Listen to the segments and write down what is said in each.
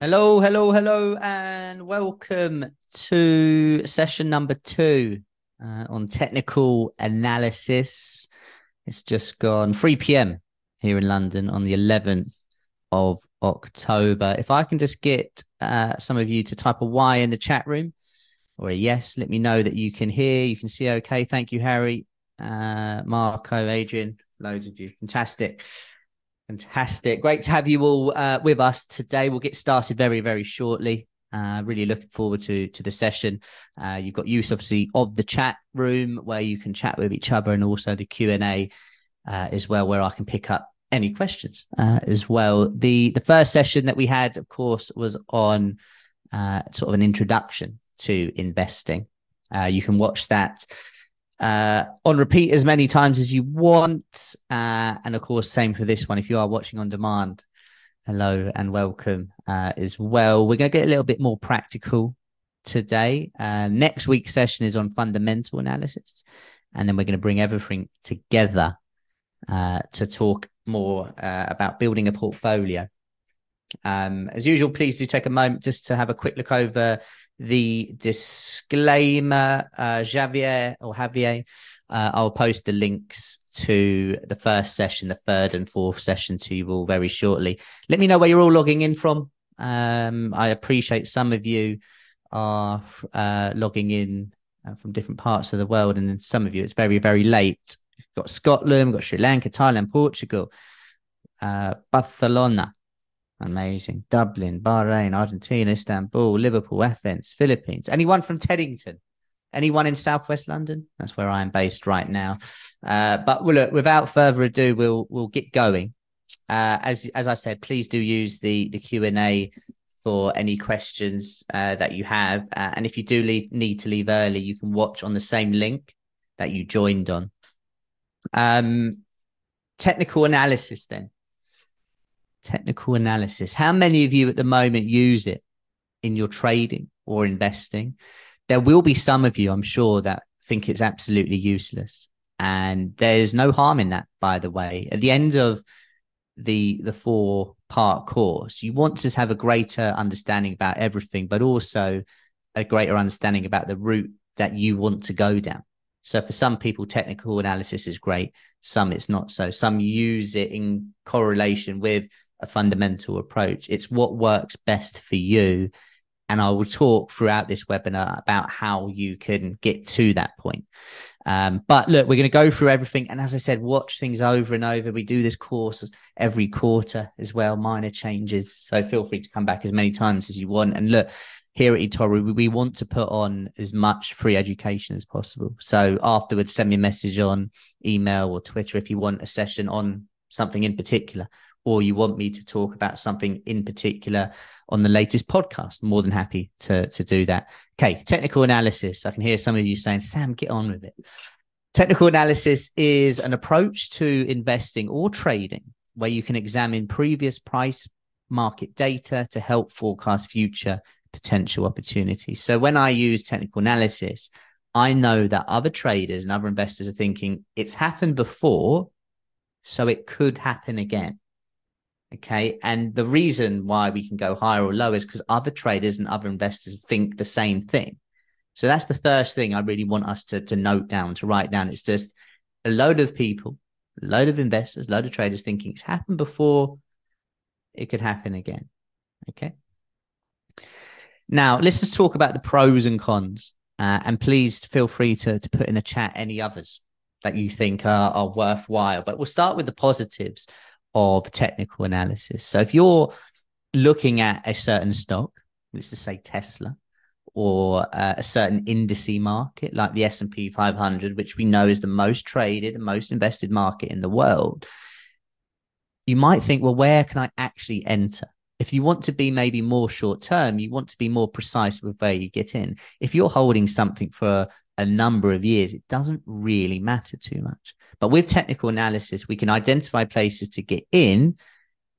Hello, hello, hello, and welcome to session number two uh, on technical analysis. It's just gone 3 p.m. here in London on the 11th of October. If I can just get uh, some of you to type a Y in the chat room or a yes, let me know that you can hear, you can see okay. Thank you, Harry, uh, Marco, Adrian, loads of you. Fantastic. Fantastic. Great to have you all uh, with us today. We'll get started very, very shortly. Uh, really looking forward to to the session. Uh, you've got use, obviously, of the chat room where you can chat with each other, and also the Q and A uh, as well, where I can pick up any questions uh, as well. The the first session that we had, of course, was on uh, sort of an introduction to investing. you can watch that uh, on repeat as many times as you want. Uh, and of course, same for this one. If you are watching on demand, hello and welcome uh, as well. We're going to get a little bit more practical today. Uh, next week's session is on fundamental analysis. And then we're going to bring everything together uh, to talk more uh, about building a portfolio. Um, as usual, please do take a moment just to have a quick look over the disclaimer, uh, Javier or Javier. Uh, I'll post the links to the first session, the third and fourth session to you all very shortly. Let me know where you're all logging in from. Um, I appreciate some of you are uh, logging in uh, from different parts of the world, and some of you it's very, very late. We've got Scotland, we've got Sri Lanka, Thailand, Portugal, uh, Barcelona, Amazing. Dublin, Bahrain, Argentina, Istanbul, Liverpool, Athens, Philippines. Anyone from Teddington? Anyone in Southwest London? That's where I am based right now. Uh, but well, look, without further ado, we'll we'll get going. Uh, as as I said, please do use the the Q and A for any questions uh, that you have. Uh, and if you do leave, need to leave early, you can watch on the same link that you joined on. Um, technical analysis then technical analysis. How many of you at the moment use it in your trading or investing? There will be some of you, I'm sure, that think it's absolutely useless. And there's no harm in that, by the way. At the end of the the four part course, you want to have a greater understanding about everything, but also a greater understanding about the route that you want to go down. So for some people, technical analysis is great. Some it's not so. Some use it in correlation with a fundamental approach. It's what works best for you. And I will talk throughout this webinar about how you can get to that point. Um, but look, we're going to go through everything. And as I said, watch things over and over. We do this course every quarter as well, minor changes. So feel free to come back as many times as you want. And look, here at eToro, we want to put on as much free education as possible. So afterwards, send me a message on email or Twitter if you want a session on something in particular or you want me to talk about something in particular on the latest podcast, more than happy to, to do that. Okay, technical analysis. I can hear some of you saying, Sam, get on with it. Technical analysis is an approach to investing or trading where you can examine previous price market data to help forecast future potential opportunities. So when I use technical analysis, I know that other traders and other investors are thinking it's happened before, so it could happen again. Okay. And the reason why we can go higher or lower is because other traders and other investors think the same thing. So that's the first thing I really want us to, to note down, to write down. It's just a load of people, a load of investors, a load of traders thinking it's happened before, it could happen again. Okay. Now, let's just talk about the pros and cons. Uh, and please feel free to, to put in the chat any others that you think are, are worthwhile. But we'll start with the positives of technical analysis. So if you're looking at a certain stock, let's just say Tesla, or uh, a certain indice market like the S&P 500 which we know is the most traded and most invested market in the world you might think well where can i actually enter if you want to be maybe more short term you want to be more precise with where you get in if you're holding something for a number of years it doesn't really matter too much but with technical analysis, we can identify places to get in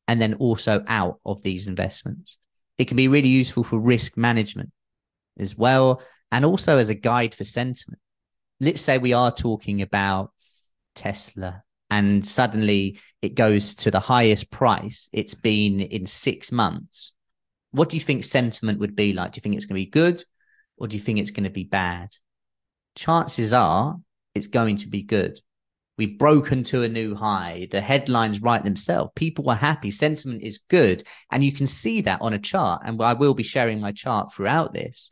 and then also out of these investments. It can be really useful for risk management as well, and also as a guide for sentiment. Let's say we are talking about Tesla and suddenly it goes to the highest price it's been in six months. what do you think sentiment would be like? Do you think it's going to be good or do you think it's going to be bad? Chances are it's going to be good. We've broken to a new high. The headlines write themselves. People are happy. Sentiment is good. And you can see that on a chart. And I will be sharing my chart throughout this.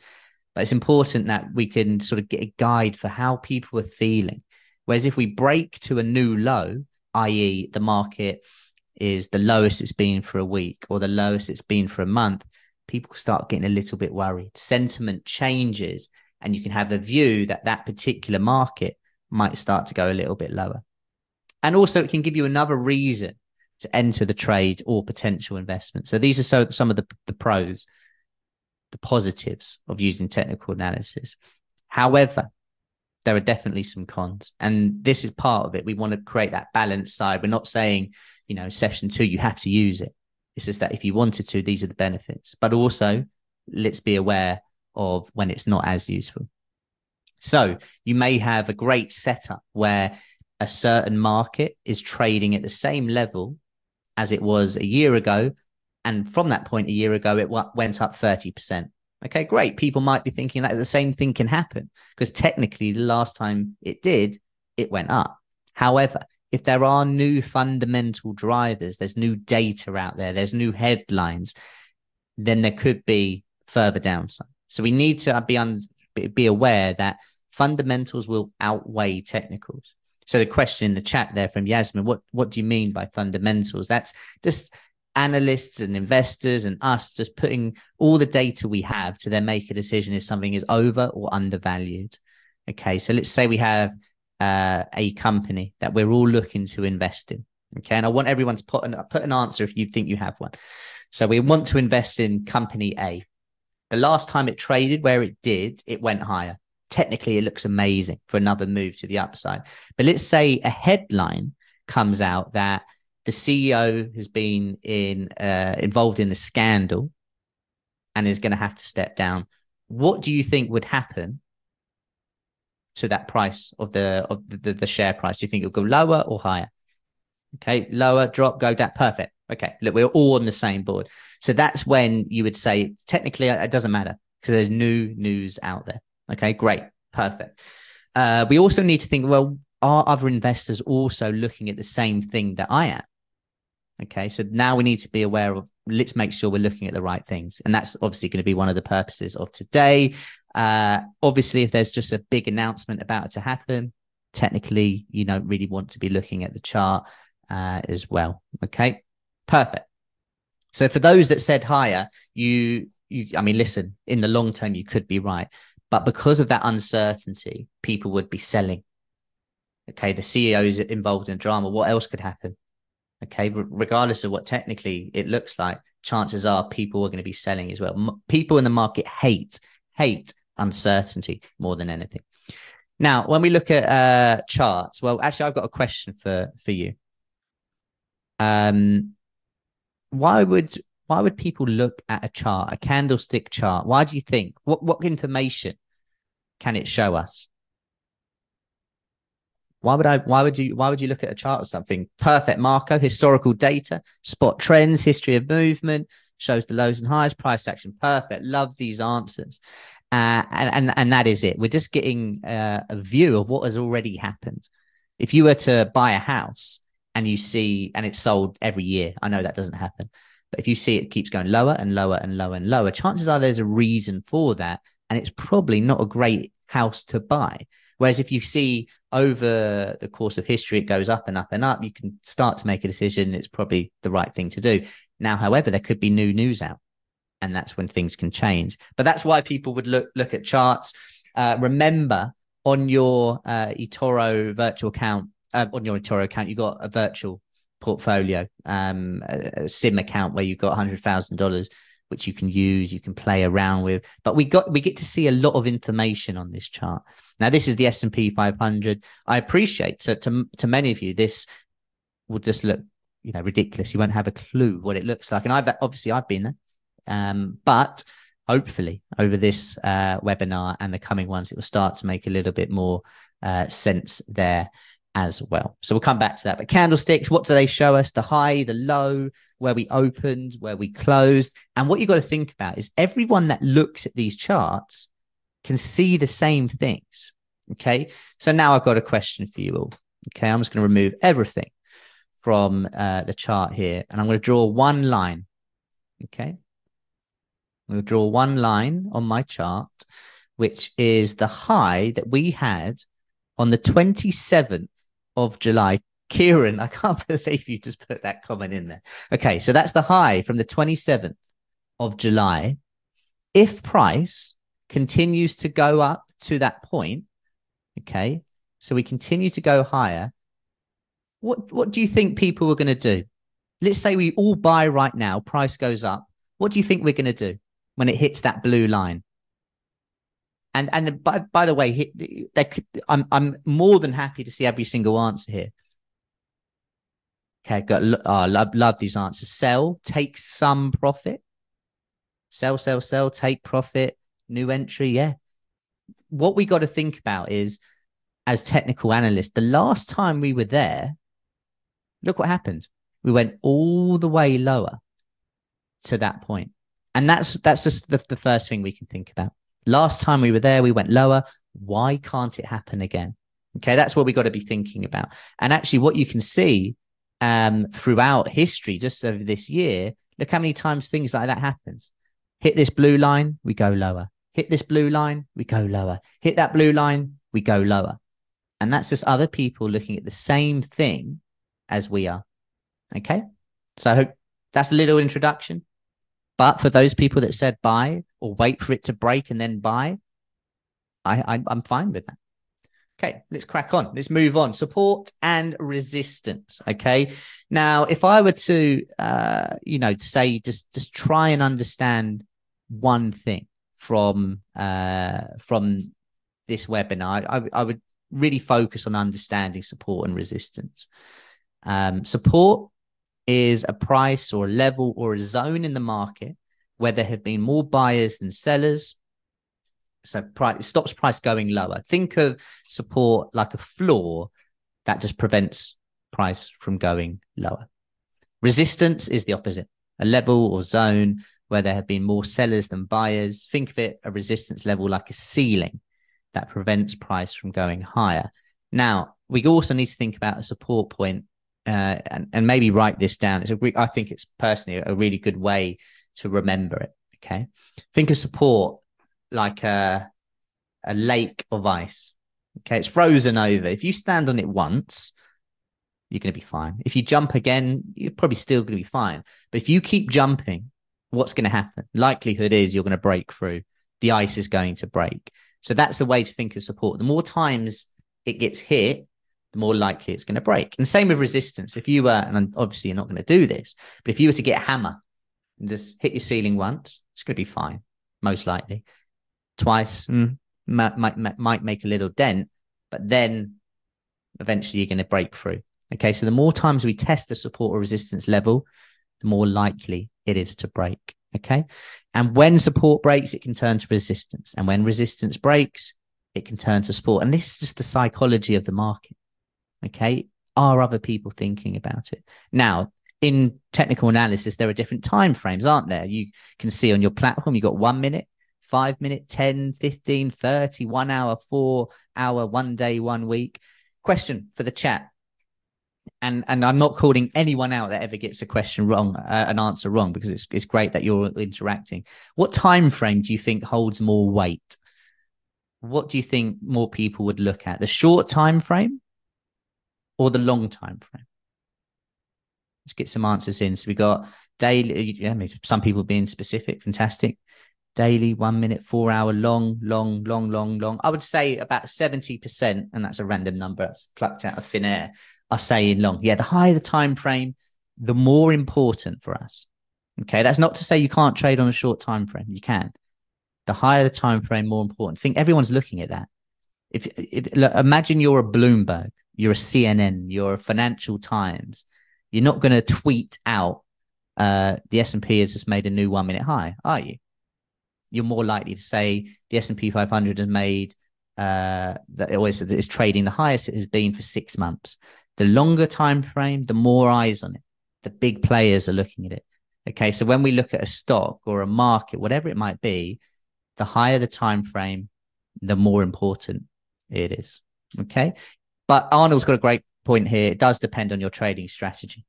But it's important that we can sort of get a guide for how people are feeling. Whereas if we break to a new low, i.e., the market is the lowest it's been for a week or the lowest it's been for a month, people start getting a little bit worried. Sentiment changes, and you can have a view that that particular market might start to go a little bit lower. And also, it can give you another reason to enter the trade or potential investment. So these are so some of the, the pros, the positives of using technical analysis. However, there are definitely some cons, and this is part of it. We want to create that balance side. We're not saying, you know, session two you have to use it. It's just that if you wanted to, these are the benefits. But also, let's be aware of when it's not as useful. So you may have a great setup where a certain market is trading at the same level as it was a year ago. And from that point a year ago, it went up 30%. Okay, great. People might be thinking that the same thing can happen because technically, the last time it did, it went up. However, if there are new fundamental drivers, there's new data out there, there's new headlines, then there could be further downside. So we need to be un- be aware that fundamentals will outweigh technicals. So the question in the chat there from Yasmin, what what do you mean by fundamentals? That's just analysts and investors and us just putting all the data we have to then make a decision if something is over or undervalued. Okay, so let's say we have uh, a company that we're all looking to invest in. Okay, and I want everyone to put an put an answer if you think you have one. So we want to invest in company A. The last time it traded where it did, it went higher. Technically, it looks amazing for another move to the upside. But let's say a headline comes out that the CEO has been in uh, involved in a scandal and is going to have to step down. What do you think would happen to that price of the of the, the, the share price? Do you think it'll go lower or higher? Okay, lower, drop, go down. Perfect. Okay, look, we're all on the same board. So that's when you would say, technically, it doesn't matter because there's new news out there. Okay, great, perfect. Uh, we also need to think, well, are other investors also looking at the same thing that I am? Okay, so now we need to be aware of. Let's make sure we're looking at the right things, and that's obviously going to be one of the purposes of today. Uh, obviously, if there's just a big announcement about to happen, technically, you don't really want to be looking at the chart uh, as well. Okay, perfect. So for those that said higher, you, you, I mean, listen, in the long term, you could be right, but because of that uncertainty, people would be selling. Okay, the CEO is involved in drama. What else could happen? Okay, regardless of what technically it looks like, chances are people are going to be selling as well. M- people in the market hate hate uncertainty more than anything. Now, when we look at uh, charts, well, actually, I've got a question for for you. Um, why would why would people look at a chart, a candlestick chart? Why do you think? What what information can it show us? Why would I? Why would you? Why would you look at a chart or something? Perfect, Marco. Historical data, spot trends, history of movement, shows the lows and highs, price action. Perfect. Love these answers. Uh, and, and and that is it. We're just getting uh, a view of what has already happened. If you were to buy a house and you see, and it's sold every year, I know that doesn't happen, but if you see it keeps going lower and lower and lower and lower, chances are there's a reason for that, and it's probably not a great house to buy. Whereas if you see over the course of history, it goes up and up and up, you can start to make a decision. It's probably the right thing to do. Now, however, there could be new news out and that's when things can change. But that's why people would look look at charts. Uh, remember, on your uh, eToro virtual account, uh, on your eToro account, you've got a virtual portfolio, um, a, a sim account where you've got hundred thousand dollars, which you can use, you can play around with. But we got we get to see a lot of information on this chart. Now, this is the S and P 500. I appreciate to, to to many of you this will just look you know ridiculous. You won't have a clue what it looks like, and I've obviously I've been there. Um, but hopefully, over this uh, webinar and the coming ones, it will start to make a little bit more uh, sense there. As well. So we'll come back to that. But candlesticks, what do they show us? The high, the low, where we opened, where we closed. And what you've got to think about is everyone that looks at these charts can see the same things. Okay. So now I've got a question for you all. Okay. I'm just going to remove everything from uh, the chart here and I'm going to draw one line. Okay. I'm going to draw one line on my chart, which is the high that we had on the 27th of July. Kieran, I can't believe you just put that comment in there. Okay, so that's the high from the 27th of July. If price continues to go up to that point, okay, so we continue to go higher, what what do you think people are going to do? Let's say we all buy right now, price goes up. What do you think we're going to do when it hits that blue line? And and by, by the way, they could, I'm I'm more than happy to see every single answer here. Okay, got oh, love love these answers. Sell, take some profit. Sell, sell, sell, take profit. New entry, yeah. What we got to think about is, as technical analysts, the last time we were there, look what happened. We went all the way lower to that point, and that's that's just the, the first thing we can think about. Last time we were there, we went lower. Why can't it happen again? Okay, that's what we got to be thinking about. And actually, what you can see um, throughout history, just over this year, look how many times things like that happens. Hit this blue line, we go lower. Hit this blue line, we go lower. Hit that blue line, we go lower. And that's just other people looking at the same thing as we are. Okay. So I hope that's a little introduction. But for those people that said buy or wait for it to break and then buy, I, I I'm fine with that. Okay, let's crack on. Let's move on. Support and resistance. Okay. Now, if I were to, uh, you know, to say just just try and understand one thing from uh, from this webinar, I, I would really focus on understanding support and resistance. Um, support is a price or a level or a zone in the market where there have been more buyers than sellers. So price stops price going lower. Think of support like a floor that just prevents price from going lower. Resistance is the opposite, a level or zone where there have been more sellers than buyers. Think of it a resistance level like a ceiling that prevents price from going higher. Now, we also need to think about a support point uh, and, and maybe write this down. It's I think it's personally a really good way to remember it. Okay. Think of support like a, a lake of ice. Okay. It's frozen over. If you stand on it once, you're going to be fine. If you jump again, you're probably still going to be fine. But if you keep jumping, what's going to happen? Likelihood is you're going to break through. The ice is going to break. So that's the way to think of support. The more times it gets hit, the more likely it's going to break. And same with resistance. If you were, and obviously you're not going to do this, but if you were to get a hammer and just hit your ceiling once, it's going to be fine, most likely. Twice, mm, might, might, might make a little dent, but then eventually you're going to break through. Okay, so the more times we test the support or resistance level, the more likely it is to break. Okay, and when support breaks, it can turn to resistance, and when resistance breaks, it can turn to support. And this is just the psychology of the market. Okay, are other people thinking about it now? In technical analysis, there are different time frames, aren't there? You can see on your platform, you've got one minute, five minute, 10, 15, 30, one hour, four hour, one day, one week. Question for the chat. And and I'm not calling anyone out that ever gets a question wrong, uh, an answer wrong, because it's it's great that you're interacting. What time frame do you think holds more weight? What do you think more people would look at? The short time frame or the long time frame? Let's get some answers in. So we got daily. I mean, some people being specific, fantastic. Daily, one minute, four hour, long, long, long, long, long. I would say about seventy percent, and that's a random number plucked out of thin air. Are saying long. Yeah, the higher the time frame, the more important for us. Okay, that's not to say you can't trade on a short time frame. You can. The higher the time frame, more important. I think everyone's looking at that. If, if look, imagine you're a Bloomberg, you're a CNN, you're a Financial Times, you're not going to tweet out uh, the S&P has just made a new one minute high, are you? You're more likely to say the S&P 500 has made uh, that always is trading the highest it has been for six months. The longer time frame, the more eyes on it. The big players are looking at it. Okay, so when we look at a stock or a market, whatever it might be, the higher the time frame, the more important it is. Okay, but Arnold's got a great point here. It does depend on your trading strategy.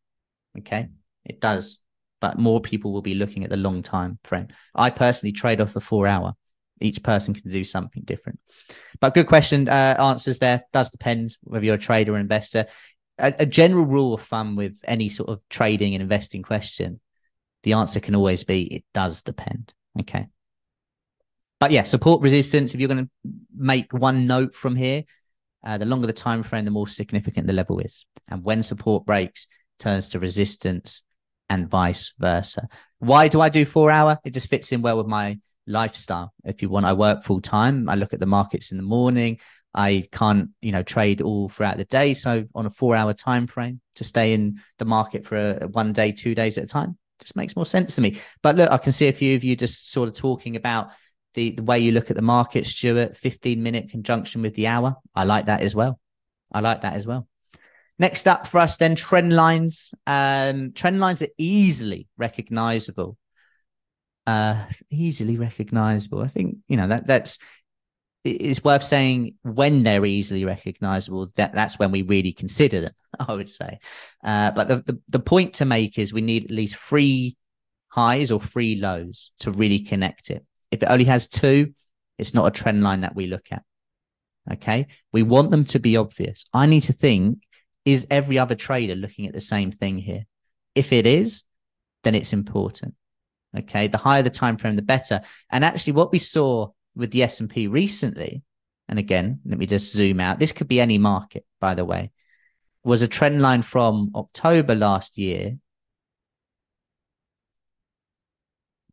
Okay, it does, but more people will be looking at the long time frame. I personally trade off a four hour each person can do something different. But good question. Uh, answers there does depend whether you're a trader or investor. A, a, general rule of thumb with any sort of trading and investing question, the answer can always be it does depend. Okay. But yeah, support resistance. If you're going to make one note from here, uh, the longer the time frame, the more significant the level is. And when support breaks, turns to resistance and vice versa. Why do I do four hour? It just fits in well with my lifestyle. If you want, I work full time. I look at the markets in the morning. I can't, you know, trade all throughout the day. So on a four hour time frame to stay in the market for a, one day, two days at a time, just makes more sense to me. But look, I can see a few of you just sort of talking about the, the way you look at the market, Stuart, 15 minute conjunction with the hour. I like that as well. I like that as well. Next up for us, then trend lines. Um, trend lines are easily recognizable uh, easily recognizable. I think you know that that's it's worth saying when they're easily recognizable that that's when we really consider them i would say uh, but the, the, the point to make is we need at least three highs or three lows to really connect it if it only has two it's not a trend line that we look at. Okay? We want them to be obvious. I need to think is every other trader looking at the same thing here? If it is then it's important. Okay, the higher the time frame, the better. And actually, what we saw with the S and P recently, and again, let me just zoom out. This could be any market, by the way, was a trend line from October last year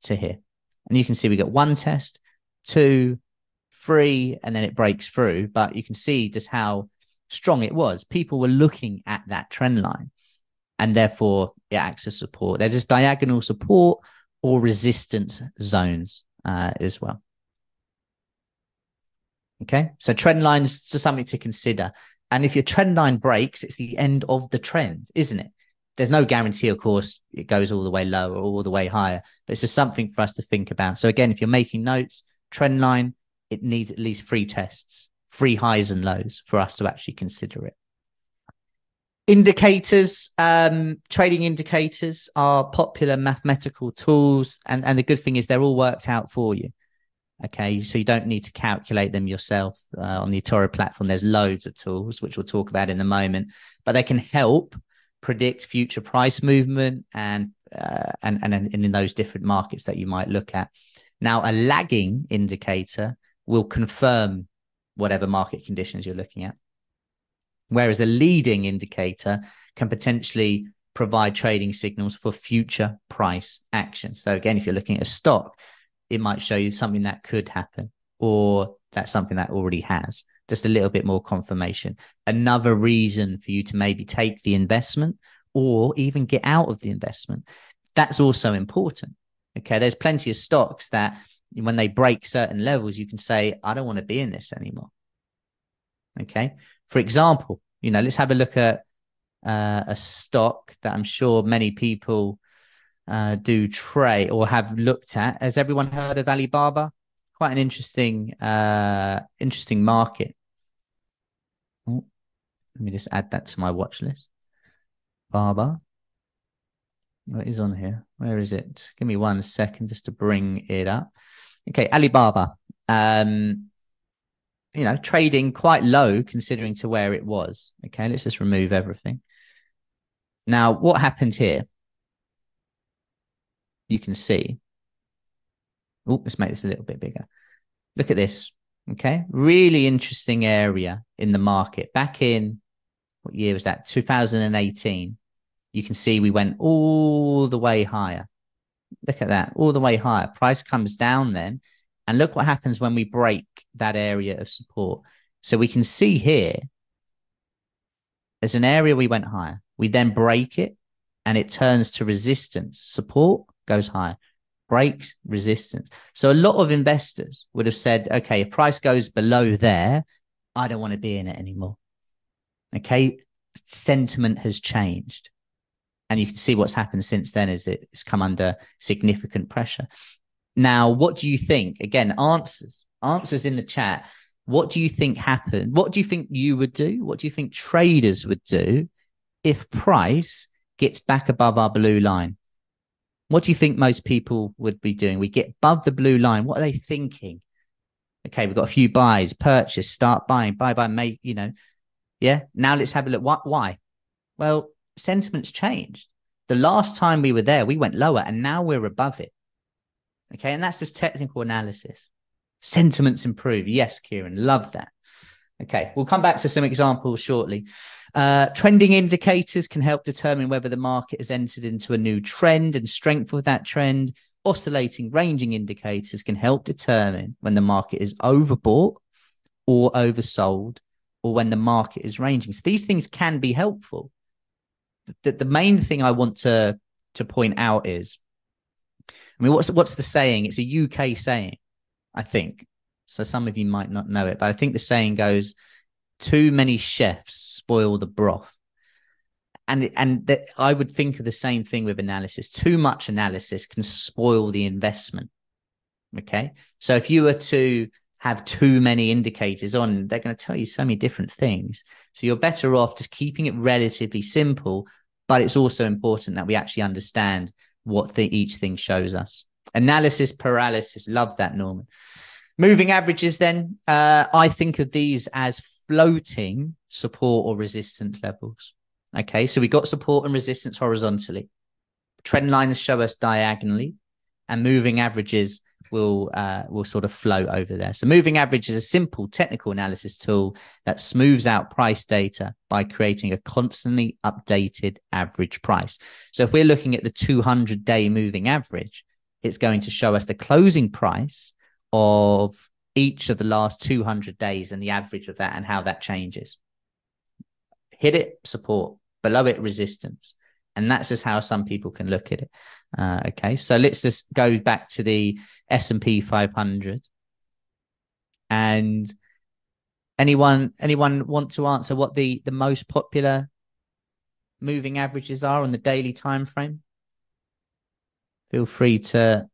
to here, and you can see we got one test, two, three, and then it breaks through. But you can see just how strong it was. People were looking at that trend line, and therefore it acts as support. There's just diagonal support or resistance zones uh, as well. Okay, so trend lines just something to consider. And if your trend line breaks, it's the end of the trend, isn't it? There's no guarantee, of course, it goes all the way lower or all the way higher, but it's just something for us to think about. So again, if you're making notes, trend line, it needs at least three tests, three highs and lows for us to actually consider it. Indicators um, trading indicators are popular mathematical tools and and the good thing is they're all worked out for you. Okay so you don't need to calculate them yourself uh, on the eToro platform. There's loads of tools which we'll talk about in a moment but they can help predict future price movement and uh, and, and and in those different markets that you might look at now a lagging indicator will confirm whatever market conditions you're looking at Whereas a leading indicator can potentially provide trading signals for future price action. So again, if you're looking at a stock, it might show you something that could happen or that's something that already has. Just a little bit more confirmation. Another reason for you to maybe take the investment or even get out of the investment. That's also important. Okay. There's plenty of stocks that when they break certain levels, you can say, I don't want to be in this anymore. Okay. For example, you know, let's have a look at uh, a stock that I'm sure many people uh, do trade or have looked at. Has everyone heard of Alibaba? Quite an interesting, uh, interesting market. Oh, let me just add that to my watch list. Baba. What is on here? Where is it? Give me one second just to bring it up. Okay, Alibaba. Um, you know, trading quite low considering to where it was. Okay, let's just remove everything. Now, what happened here? You can see. Oh, let's make this a little bit bigger. Look at this. Okay, really interesting area in the market. Back in what year was that? 2018. You can see we went all the way higher. Look at that, all the way higher. Price comes down then and look what happens when we break that area of support. So we can see here, there's an area we went higher. We then break it and it turns to resistance. Support goes higher. Breaks resistance. So a lot of investors would have said, okay, if price goes below there, I don't want to be in it anymore. Okay. Sentiment has changed. And you can see what's happened since then is it's come under significant pressure. Now, what do you think? Again, answers, answers in the chat. What do you think happened? What do you think you would do? What do you think traders would do if price gets back above our blue line? What do you think most people would be doing? We get above the blue line. What are they thinking? Okay, we've got a few buys, purchase, start buying, buy, buy, make, you know. Yeah. Now let's have a look. What, why? Well, sentiment's changed. The last time we were there, we went lower and now we're above it. Okay. And that's just technical analysis. Sentiments improve. Yes, Kieran, love that. Okay. We'll come back to some examples shortly. Uh, trending indicators can help determine whether the market has entered into a new trend and strength of that trend. Oscillating ranging indicators can help determine when the market is overbought or oversold or when the market is ranging. So these things can be helpful. The, the main thing I want to to point out is, I mean, what's what's the saying? It's a UK saying, I think. So some of you might not know it, but I think the saying goes, too many chefs spoil the broth. And and that I would think of the same thing with analysis. Too much analysis can spoil the investment. Okay. So if you were to have too many indicators on, they're going to tell you so many different things. So you're better off just keeping it relatively simple, but it's also important that we actually understand what the, each thing shows us. Analysis paralysis. Love that, Norman. Moving averages, then, uh, I think of these as floating support or resistance levels. Okay, so we got support and resistance horizontally. Trend lines show us diagonally, and moving averages will uh, will sort of float over there. So moving average is a simple technical analysis tool that smooths out price data by creating a constantly updated average price. So if we're looking at the 200 day moving average, it's going to show us the closing price of each of the last 200 days and the average of that and how that changes. Hit it, support, below it, resistance. And that's just how some people can look at it. Uh, okay, so let's just go back to the S&P 500. And anyone anyone want to answer what the the most popular moving averages are on the daily time frame? Feel free to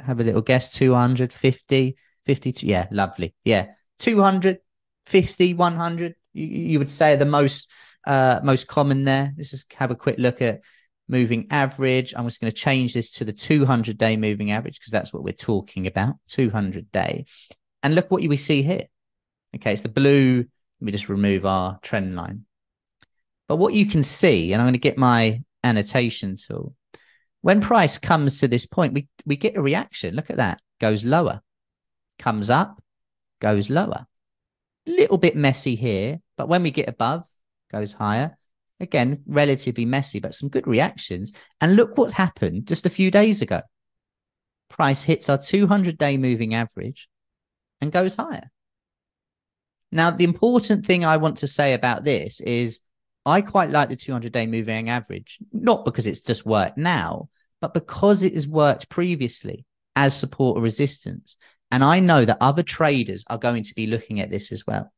have a little guess 250 52. Yeah, lovely. Yeah. 250, 100, you, you would say the most uh, most common there. Let's just have a quick look at moving average. I'm just going to change this to the 200 day moving average because that's what we're talking about 200 day. And look what we see here. Okay, it's the blue. Let me just remove our trend line. But what you can see, and I'm going to get my annotation tool. When price comes to this point, we, we get a reaction. Look at that, goes lower comes up, goes lower. A little bit messy here, but when we get above, goes higher. Again, relatively messy, but some good reactions. And look what's happened just a few days ago. Price hits our 200 day moving average and goes higher. Now, the important thing I want to say about this is I quite like the 200 day moving average, not because it's just worked now, but because it has worked previously as support or resistance. And I know that other traders are going to be looking at this as well.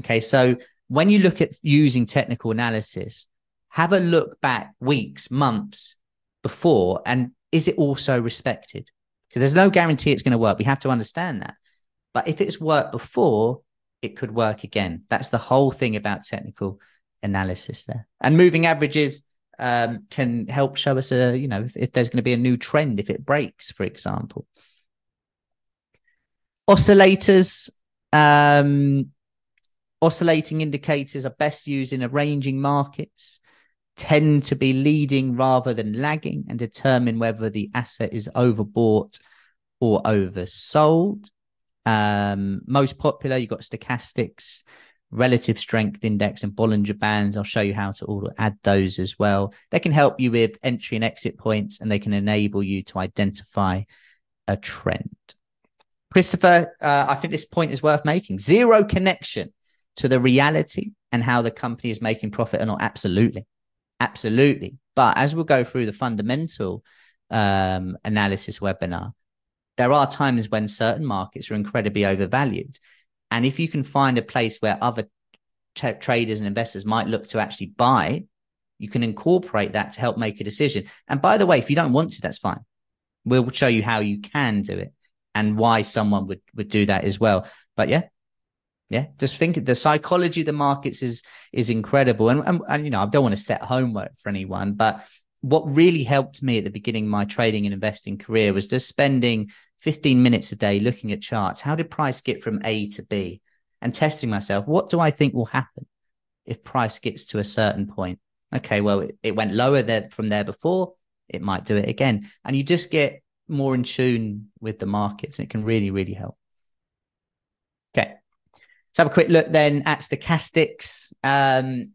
Okay. So when you look at using technical analysis, have a look back weeks, months before, and is it also respected? Because there's no guarantee it's going to work. We have to understand that. But if it's worked before, it could work again. That's the whole thing about technical analysis there. And moving averages um, can help show us a, you know, if, if there's going to be a new trend, if it breaks, for example. Oscillators, um, oscillating indicators are best used in arranging markets, tend to be leading rather than lagging, and determine whether the asset is overbought or oversold. Um, most popular, you've got stochastics, relative strength index, and Bollinger Bands. I'll show you how to add those as well. They can help you with entry and exit points, and they can enable you to identify a trend. Christopher, uh, I think this point is worth making. Zero connection to the reality and how the company is making profit or not. Absolutely. Absolutely. But as we'll go through the fundamental um, analysis webinar, there are times when certain markets are incredibly overvalued. And if you can find a place where other t- traders and investors might look to actually buy, you can incorporate that to help make a decision. And by the way, if you don't want to, that's fine. We'll show you how you can do it and why someone would would do that as well. But yeah, yeah, just think the psychology of the markets is is incredible. And, and, and you know, I don't want to set homework for anyone, but what really helped me at the beginning of my trading and investing career was just spending 15 minutes a day looking at charts. How did price get from A to B? And testing myself, what do I think will happen if price gets to a certain point? Okay, well, it, went lower there from there before. It might do it again. And you just get more in tune with the markets and it can really, really help. Okay. Let's have a quick look then at stochastics. Um,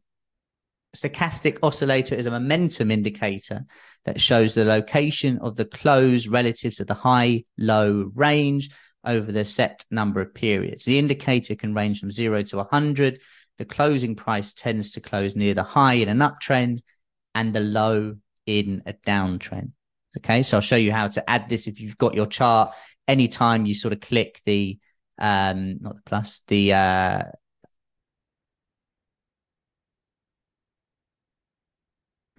stochastic oscillator is a momentum indicator that shows the location of the close relative to the high low range over the set number of periods. The indicator can range from zero to 100. The closing price tends to close near the high in an uptrend and the low in a downtrend. Okay, so I'll show you how to add this if you've got your chart. Anytime you sort of click the um not the plus, the uh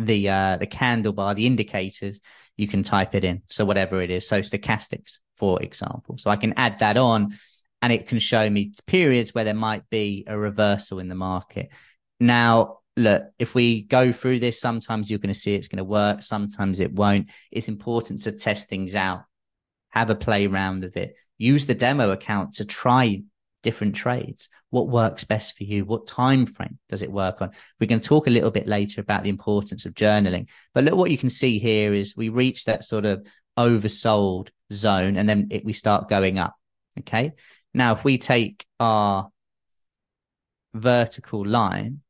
the uh the candle bar, the indicators, you can type it in. So whatever it is. So stochastics, for example. So I can add that on and it can show me periods where there might be a reversal in the market. Now, look, if we go through this, sometimes you're going to see it's going to work, sometimes it won't. It's important to test things out, have a play around with it, use the demo account to try different trades. What works best for you? What time frame does it work on? We're going to talk a little bit later about the importance of journaling. But look, what you can see here is we reach that sort of oversold zone and then it, we start going up. Okay. Now, if we take our vertical line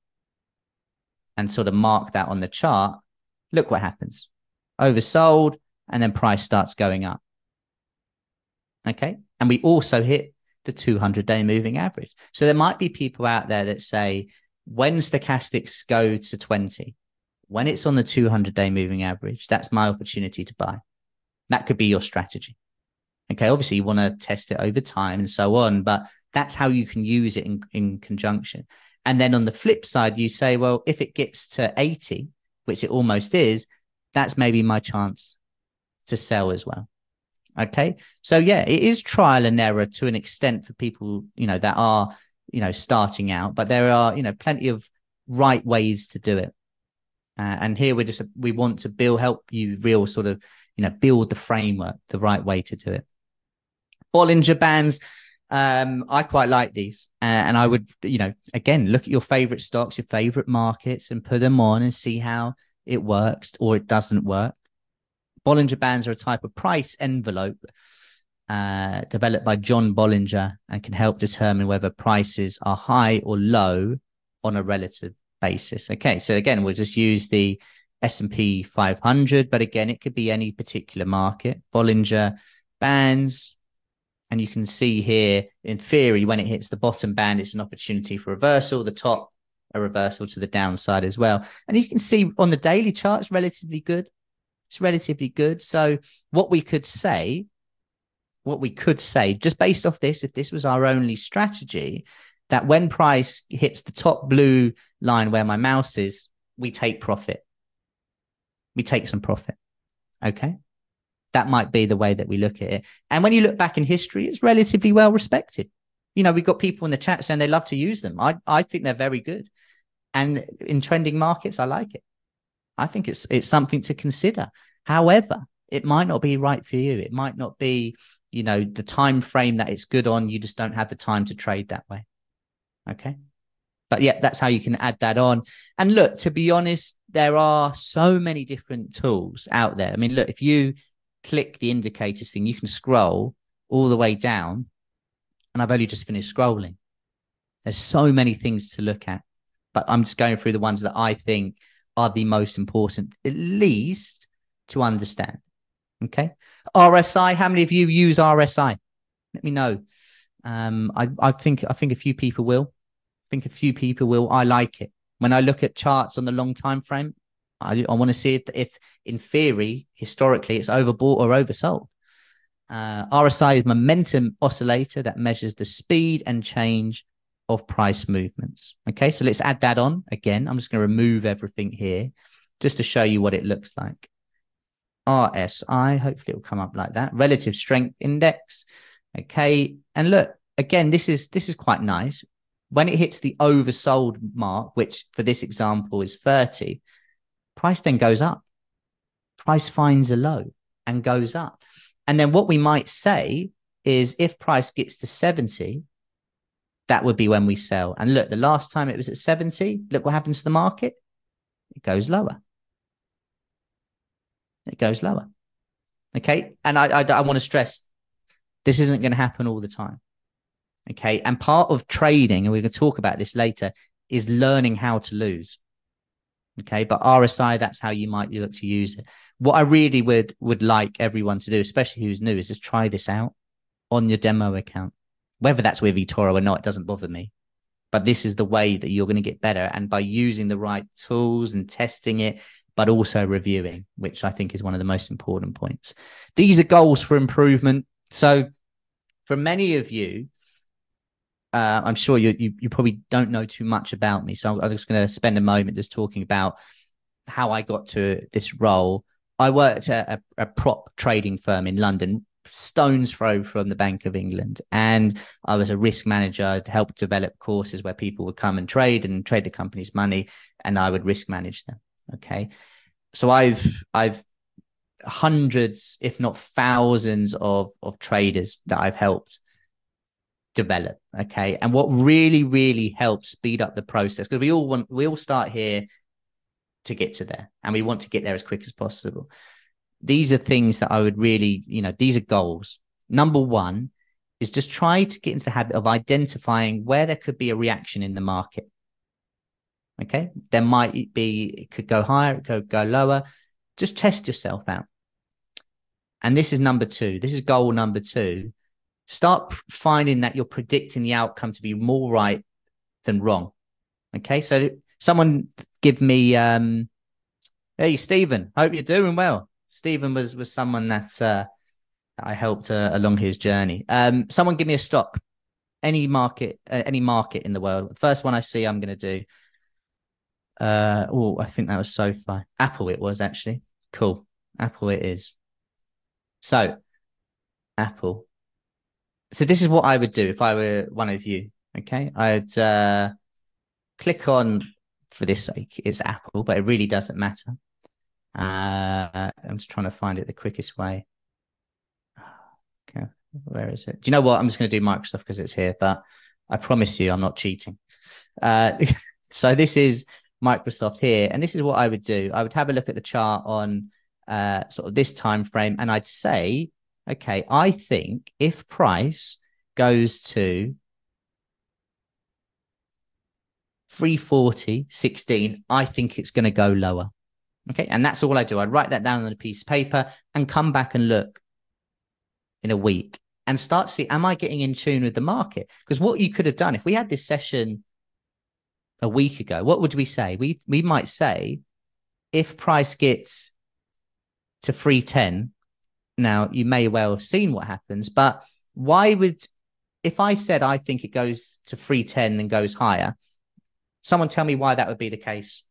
and sort of mark that on the chart, look what happens. Oversold, and then price starts going up. Okay. And we also hit the 200 day moving average. So there might be people out there that say, when stochastics go to 20, when it's on the 200 day moving average, that's my opportunity to buy. That could be your strategy. Okay. Obviously, you want to test it over time and so on, but that's how you can use it in, in conjunction. And then on the flip side, you say, well, if it gets to 80, which it almost is, that's maybe my chance to sell as well. Okay. So yeah, it is trial and error to an extent for people, you know, that are, you know, starting out, but there are, you know, plenty of right ways to do it. Uh, and here we're just, we want to build, help you real sort of, you know, build the framework, the right way to do it. Bollinger Bands, um, I quite like these, uh, and I would, you know, again, look at your favorite stocks, your favorite markets, and put them on and see how it works or it doesn't work. Bollinger Bands are a type of price envelope uh, developed by John Bollinger and can help determine whether prices are high or low on a relative basis. Okay, so again, we'll just use the S&P 500, but again, it could be any particular market. Bollinger Bands and you can see here, in theory, when it hits the bottom band, it's an opportunity for reversal. The top, a reversal to the downside as well. And you can see on the daily chart, it's relatively good. It's relatively good. So what we could say, what we could say, just based off this, if this was our only strategy, that when price hits the top blue line where my mouse is, we take profit. We take some profit. Okay that might be the way that we look at it. And when you look back in history, it's relatively well respected. You know, we've got people in the chat saying they love to use them. I, I think they're very good. And in trending markets, I like it. I think it's it's something to consider. However, it might not be right for you. It might not be, you know, the time frame that it's good on. You just don't have the time to trade that way. Okay. But yeah, that's how you can add that on. And look, to be honest, there are so many different tools out there. I mean, look, if you click the indicators thing, you can scroll all the way down. And I've only just finished scrolling. There's so many things to look at, but I'm just going through the ones that I think are the most important, at least to understand. Okay. RSI, how many of you use RSI? Let me know. Um, I, I think I think a few people will. I think a few people will. I like it. When I look at charts on the long time frame, I, I want to see if, if, in theory, historically, it's overbought or oversold. Uh, RSI is momentum oscillator that measures the speed and change of price movements. Okay, so let's add that on again. I'm just going to remove everything here just to show you what it looks like. RSI, hopefully it will come up like that. Relative strength index. Okay, and look again. This is this is quite nice. When it hits the oversold mark, which for this example is 30, price then goes up. Price finds a low and goes up. And then what we might say is if price gets to 70, that would be when we sell. And look, the last time it was at 70, look what happens to the market. It goes lower. It goes lower. Okay. And I, I, I want to stress this isn't going to happen all the time. Okay. And part of trading, and we're going to talk about this later, is learning how to lose. Okay. But RSI, that's how you might look to use it. What I really would would like everyone to do, especially who's new, is just try this out on your demo account. Whether that's with eToro or not, it doesn't bother me. But this is the way that you're going to get better. And by using the right tools and testing it, but also reviewing, which I think is one of the most important points. These are goals for improvement. So, for many of you, uh, I'm sure you, you, you probably don't know too much about me, so I'm just going to spend a moment just talking about how I got to this role. I worked at a, a prop trading firm in London, stones throw from the Bank of England. And I was a risk manager to help develop courses where people would come and trade and trade the company's money, and I would risk manage them. Okay. So I've I've hundreds, if not thousands, of of traders that I've helped develop. Okay. And what really, really helps speed up the process, because we all want we all start here to get to there and we want to get there as quick as possible. These are things that I would really, you know, these are goals. Number one is just try to get into the habit of identifying where there could be a reaction in the market. Okay. There might be, it could go higher, it could go lower. Just test yourself out. And this is number two. This is goal number two. Start finding that you're predicting the outcome to be more right than wrong. Okay. So someone give me, um, hey, Stephen, hope you're doing well. Stephen was, was someone that, uh, I helped uh, along his journey. Um, someone give me a stock, any market, uh, any market in the world. The first one I see, I'm going to do. Uh, oh, I think that was SoFi. Apple, it was actually cool. Apple, it is. So, Apple. So this is what I would do if I were one of you. Okay, I'd uh, click on. For this sake, it's Apple, but it really doesn't matter. Uh, I'm just trying to find it the quickest way. Okay, where is it? Do you know what? I'm just going to do Microsoft because it's here, but I promise you, I'm not cheating. Uh, so this is Microsoft here. And this is what I would do. I would have a look at the chart on uh, sort of this time frame, and I'd say, okay, I think if price goes to 340, 16, I think it's going to go lower. Okay. And that's all I do. I'd write that down on a piece of paper and come back and look in a week and start to see, am I getting in tune with the market? Because what you could have done if we had this session a week ago, what would we say? We we might say if price gets to 310, now you may well have seen what happens, but why would if I said I think it goes to 310 and goes higher, someone tell me why that would be the case?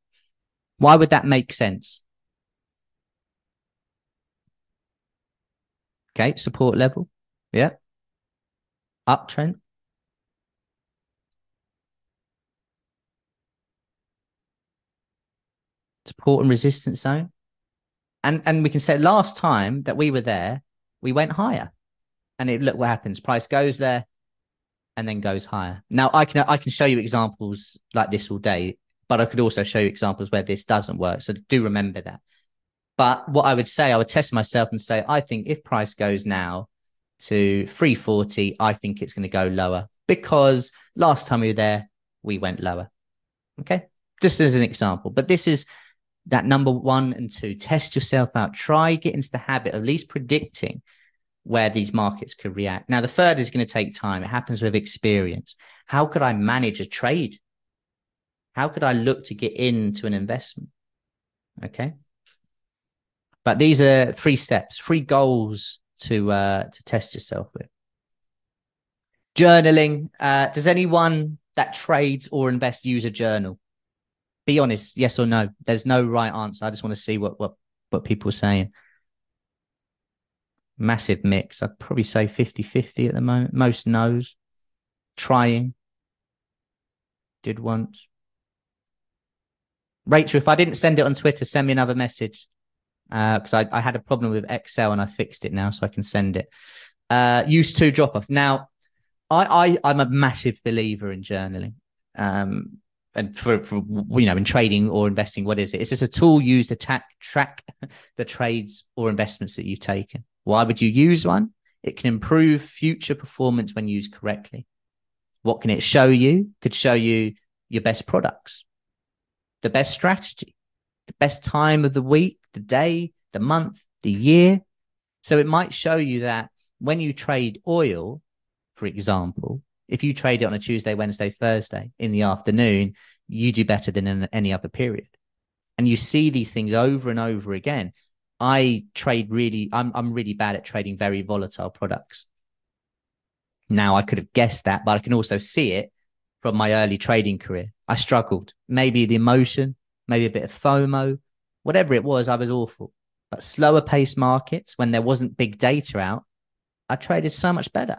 Why would that make sense? Okay, support level. Yeah. Uptrend. support and resistance zone. And and we can say last time that we were there, we went higher. And it look what happens. Price goes there and then goes higher. Now I can I can show you examples like this all day, but I could also show you examples where this doesn't work. So do remember that. But what I would say, I would test myself and say, I think if price goes now to 340, I think it's going to go lower because last time we were there, we went lower. Okay. Just as an example. But this is that number one and two, test yourself out. Try get into the habit of at least predicting where these markets could react. Now, the third is going to take time. It happens with experience. How could I manage a trade? How could I look to get into an investment? Okay. But these are three steps, three goals to uh, to test yourself with. Journaling. Uh, does anyone that trades or invests use a journal? Be honest, yes or no. There's no right answer. I just want to see what what what people are saying. Massive mix. I'd probably say 50-50 at the moment. Most knows. Trying. Did once. Rachel, if I didn't send it on Twitter, send me another message because uh, I, I, had a problem with Excel and I fixed it now, so I can send it. Uh, use to drop off. Now, I, I I'm a massive believer in journaling. Um, and for, for you know in trading or investing what is it it's just a tool used to track the trades or investments that you've taken why would you use one it can improve future performance when used correctly what can it show you could show you your best products the best strategy the best time of the week the day the month the year so it might show you that when you trade oil for example, if you trade it on a Tuesday, Wednesday, Thursday in the afternoon, you do better than in any other period. And you see these things over and over again. I trade really, I'm, I'm really bad at trading very volatile products. Now, I could have guessed that, but I can also see it from my early trading career. I struggled. Maybe the emotion, maybe a bit of FOMO, whatever it was, I was awful. But slower pace markets, when there wasn't big data out, I traded so much better.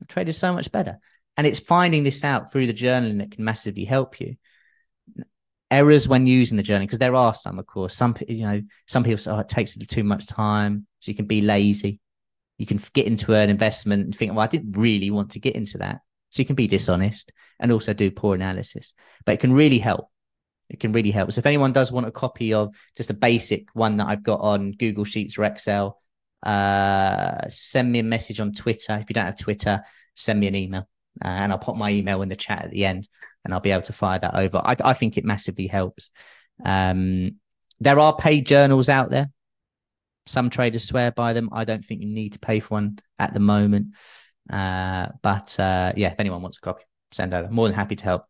The trade is so much better. And it's finding this out through the journaling that can massively help you. Errors when using the journaling, because there are some, of course. Some you know, some people say oh, it takes too much time, so you can be lazy. You can get into an investment and think, well, I didn't really want to get into that. So you can be dishonest and also do poor analysis. But it can really help. It can really help. So if anyone does want a copy of just a basic one that I've got on Google Sheets or Excel, uh, send me a message on Twitter. If you don't have Twitter, send me an email uh, and I'll put my email in the chat at the end and I'll be able to fire that over. I, I think it massively helps. Um, there are paid journals out there. Some traders swear by them. I don't think you need to pay for one at the moment. Uh, but uh, yeah, if anyone wants a copy, send over. More than happy to help.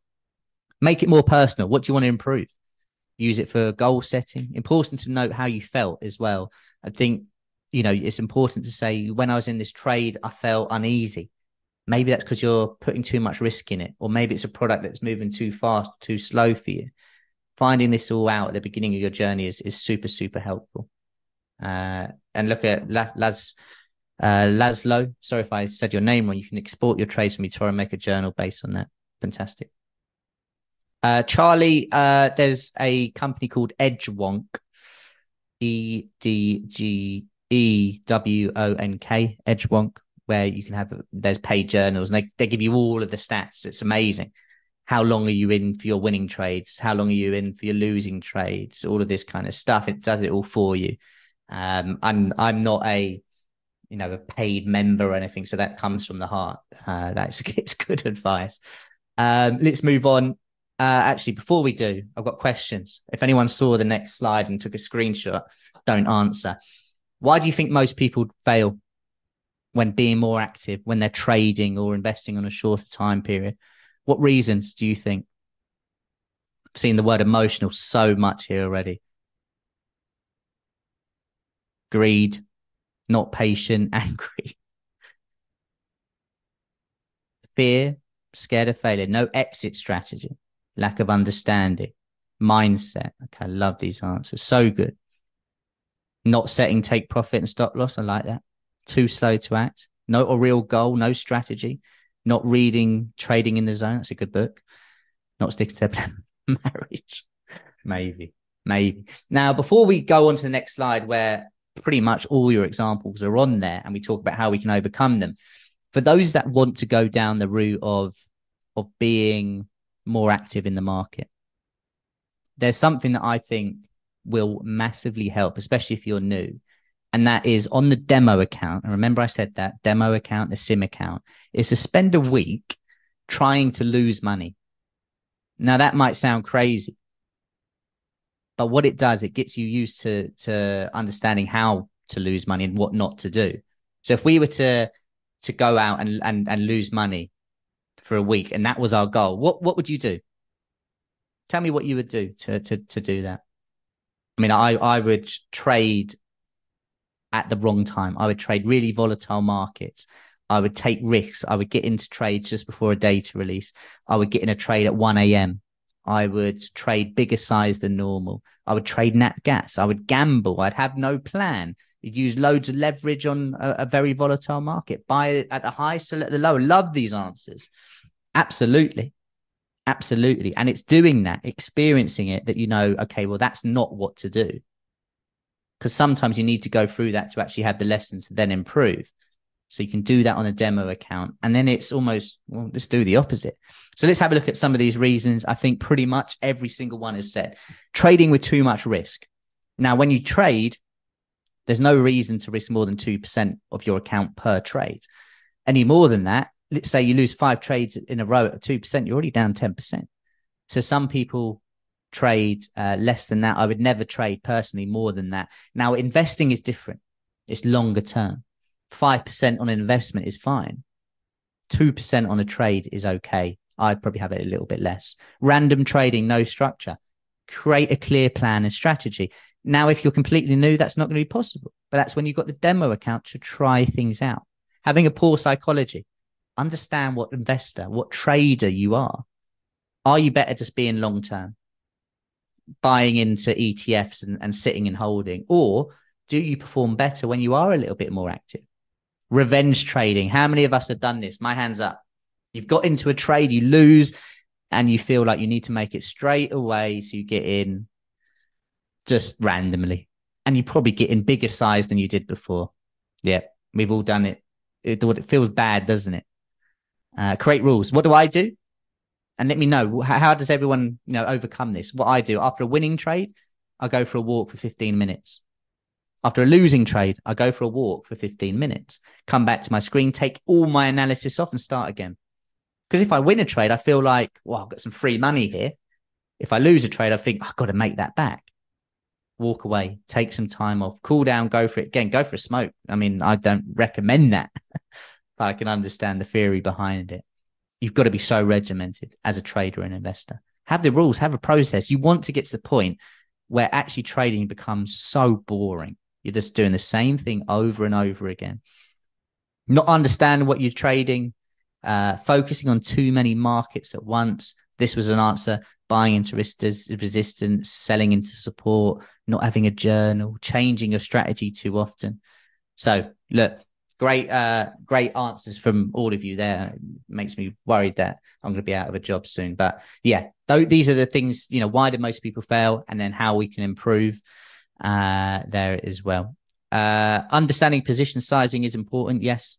Make it more personal. What do you want to improve? Use it for goal setting. Important to note how you felt as well. I think you know, it's important to say when I was in this trade, I felt uneasy. Maybe that's because you're putting too much risk in it, or maybe it's a product that's moving too fast, too slow for you. Finding this all out at the beginning of your journey is, is super, super helpful. Uh, and look at Laz, uh, Laszlo. Sorry if I said your name wrong. You can export your trades from eToro and make a journal based on that. Fantastic. Uh, Charlie, uh, there's a company called Edgewonk, E D G E W O N K, Edgewonk, where you can have there's paid journals and they, they give you all of the stats. It's amazing. How long are you in for your winning trades? How long are you in for your losing trades? All of this kind of stuff. It does it all for you. Um, I'm I'm not a you know a paid member or anything, so that comes from the heart. Uh, that's it's good advice. Um, let's move on. Uh, actually, before we do, I've got questions. If anyone saw the next slide and took a screenshot, don't answer. Why do you think most people fail when being more active, when they're trading or investing on a shorter time period? What reasons do you think? I've seen the word emotional so much here already. Greed, not patient, angry. Fear, scared of failure, no exit strategy, lack of understanding, mindset. Okay, I love these answers. So good. Not setting take profit and stop loss. I like that. Too slow to act. No a real goal, no strategy. Not reading Trading in the Zone. That's a good book. Not sticking to plan. marriage. Maybe. Maybe. Now, before we go on to the next slide, where pretty much all your examples are on there and we talk about how we can overcome them. For those that want to go down the route of of being more active in the market, there's something that I think will massively help, especially if you're new. And that is on the demo account. And remember, I said that demo account, the sim account, is to spend a week trying to lose money. Now, that might sound crazy, but what it does, it gets you used to, to understanding how to lose money and what not to do. So if we were to, to go out and, and, and lose money for a week and that was our goal, what, what would you do? Tell me what you would do to to to do that. I mean, I I would trade at the wrong time. I would trade really volatile markets. I would take risks. I would get into trades just before a data release. I would get in a trade at 1 a.m. I would trade bigger size than normal. I would trade nat gas. I would gamble. I'd have no plan. You'd use loads of leverage on a, a very volatile market. Buy at the high, sell at the low. Love these answers. Absolutely. Absolutely. And it's doing that, experiencing it that you know, okay, well, that's not what to do. Because sometimes you need to go through that to actually have the lessons to then improve. So you can do that on a demo account. And then it's almost, well, let's do the opposite. So let's have a look at some of these reasons. I think pretty much every single one is said. Trading with too much risk. Now, when you trade, there's no reason to risk more than 2% of your account per trade. Any more than that, let's say you lose five trades in a row at 2%, you're already down 10%. So some people trade uh, less than that. I would never trade personally more than that. Now, investing is different, it's longer term. 5% on an investment is fine. 2% on a trade is okay. I'd probably have it a little bit less. Random trading, no structure. Create a clear plan and strategy. Now, if you're completely new, that's not going to be possible. But that's when you've got the demo account to try things out. Having a poor psychology, understand what investor, what trader you are. Are you better just being long term, buying into ETFs and, and sitting and holding? Or do you perform better when you are a little bit more active? Revenge trading. How many of us have done this? My hands up. You've got into a trade, you lose, and you feel like you need to make it straight away. So you get in just randomly. And you probably get in bigger size than you did before. Yeah, we've all done it. It, it feels bad, doesn't it? Uh, create rules. What do I do? And let me know how, how does everyone you know overcome this? What I do after a winning trade, I go for a walk for 15 minutes. After a losing trade, I go for a walk for 15 minutes, come back to my screen, take all my analysis off and start again. Because if I win a trade, I feel like, well, I've got some free money here. If I lose a trade, I think I've got to make that back. Walk away, take some time off, cool down, go for it again, go for a smoke. I mean, I don't recommend that, but I can understand the theory behind it. You've got to be so regimented as a trader and investor. Have the rules, have a process. You want to get to the point where actually trading becomes so boring you're just doing the same thing over and over again. Not understanding what you're trading, uh, focusing on too many markets at once. This was an answer buying into resistance, selling into support, not having a journal, changing your strategy too often. So, look, great, uh, great answers from all of you there. It makes me worried that I'm going to be out of a job soon. But yeah, th- these are the things, you know, why do most people fail and then how we can improve uh, there as well. Uh, understanding position sizing is important. Yes,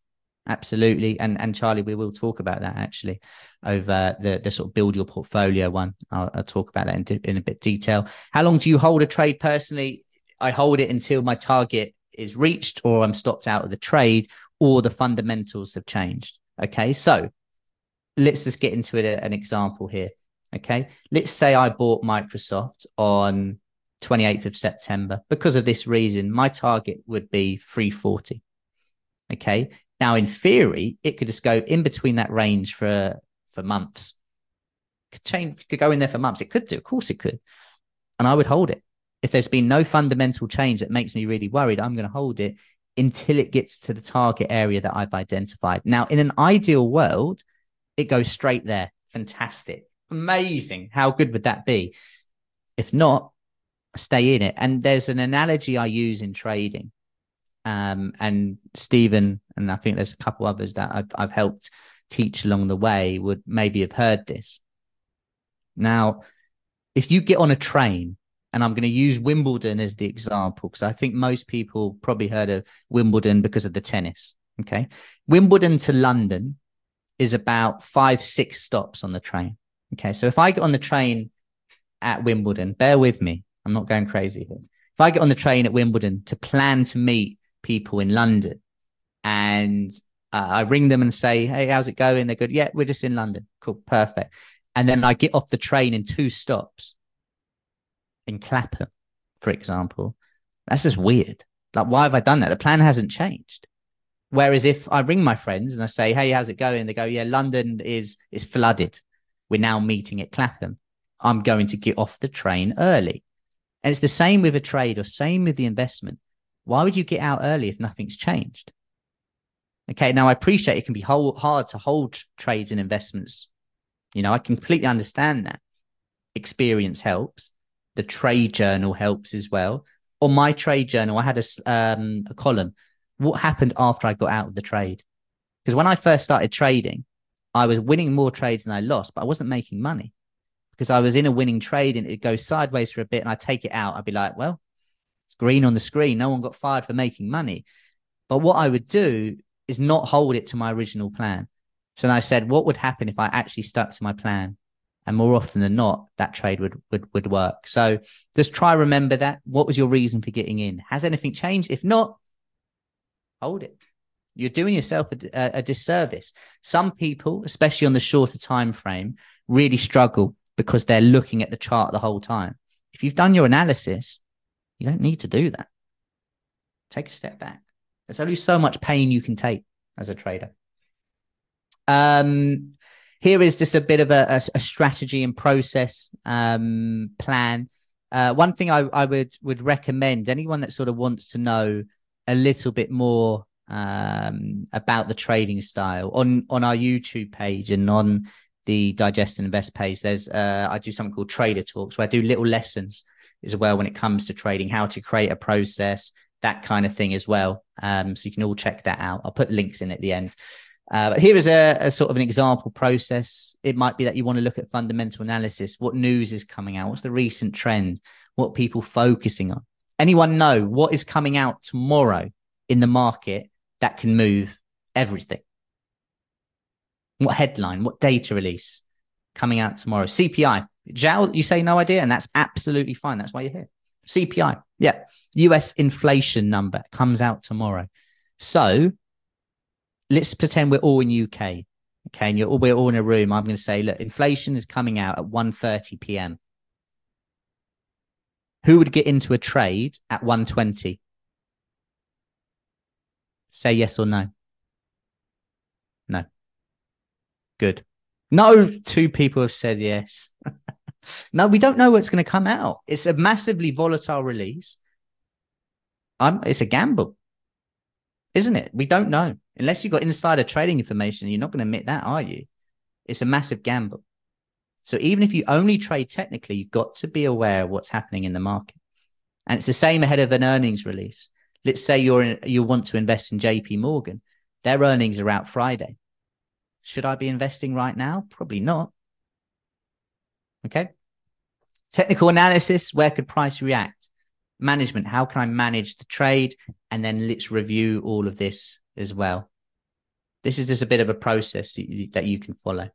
absolutely. And and Charlie, we will talk about that actually over the the sort of build your portfolio one. I'll, I'll talk about that in, in a bit detail. How long do you hold a trade personally? I hold it until my target is reached, or I'm stopped out of the trade, or the fundamentals have changed. Okay, so let's just get into it, an example here. Okay, let's say I bought Microsoft on 28th of September. Because of this reason, my target would be 340. Okay. Now, in theory, it could just go in between that range for for months. Could change, could go in there for months. It could do, of course, it could, and I would hold it. If there's been no fundamental change that makes me really worried, I'm going to hold it until it gets to the target area that I've identified. Now, in an ideal world, it goes straight there. Fantastic, amazing. How good would that be? If not, stay in it. And there's an analogy I use in trading. Um, and Stephen, and I think there's a couple others that I've, I've helped teach along the way would maybe have heard this. Now, if you get on a train, and I'm going to use Wimbledon as the example because I think most people probably heard of Wimbledon because of the tennis. Okay. Wimbledon to London is about five, six stops on the train. Okay. So if I get on the train at Wimbledon, bear with me. I'm not going crazy here. If I get on the train at Wimbledon to plan to meet people in London and uh, I ring them and say, Hey, how's it going? They're good. Yeah, we're just in London. Cool. Perfect. And then I get off the train in two stops in Clapham, for example. That's just weird. Like, why have I done that? The plan hasn't changed. Whereas if I ring my friends and I say, Hey, how's it going? They go, Yeah, London is is flooded. We're now meeting at Clapham I'm going to get off the train early. And it's the same with a trade or same with the investment. Why would you get out early if nothing's changed? Okay, now I appreciate it can be hard to hold trades and investments. You know, I completely understand that. Experience helps. The trade journal helps as well. On my trade journal, I had a, um, a column. What happened after I got out of the trade? Because when I first started trading, I was winning more trades than I lost, but I wasn't making money because I was in a winning trade and it goes sideways for a bit and I take it out. I'd be like, well, it's green on the screen. No one got fired for making money. But what I would do is not hold it to my original plan. So I said, what would happen if I actually stuck to my plan? And more often than not, that trade would would would work. So just try remember that. What was your reason for getting in? Has anything changed? If not, hold it. You're doing yourself a, a disservice. Some people, especially on the shorter time frame, really struggle because they're looking at the chart the whole time. If you've done your analysis, you don't need to do that. Take a step back. There's only so much pain you can take as a trader. Um, here is just a bit of a, a, strategy and process um, plan. Uh, one thing I, I would would recommend anyone that sort of wants to know a little bit more um, about the trading style on on our YouTube page and on the Digest and Invest page. There's uh, I do something called Trader Talks where I do little lessons as well when it comes to trading, how to create a process, that kind of thing as well. Um, so you can all check that out. I'll put links in at the end. Uh, but here is a, a, sort of an example process. It might be that you want to look at fundamental analysis. What news is coming out? What's the recent trend? What people focusing on? Anyone know what is coming out tomorrow in the market that can move everything? What headline? What data release coming out tomorrow? CPI. Zhao, you say no idea, and that's absolutely fine. That's why you're here. CPI. Yeah. US inflation number comes out tomorrow. So let's pretend we're all in UK. Okay, and all, we're all in a room. I'm going to say, look, inflation is coming out at 1:30 p.m. Who would get into a trade at 1:20? Say yes or. No. Good. No, two people have said yes. no, we don't know what's going to come out. It's a massively volatile release. I'm, it's a gamble, isn't it? We don't know. Unless you've got insider trading information, you're not going to admit that, are you? It's a massive gamble. So even if you only trade technically, you've got to be aware of what's happening in the market. And it's the same ahead of an earnings release. Let's say you're in, you want to invest in JP Morgan. Their earnings are out Friday. Should I be investing right now? Probably not. Okay. Technical analysis, where could price react? Management, how can I manage the trade? And then let's review all of this as well. This is just a bit of a process that you can follow.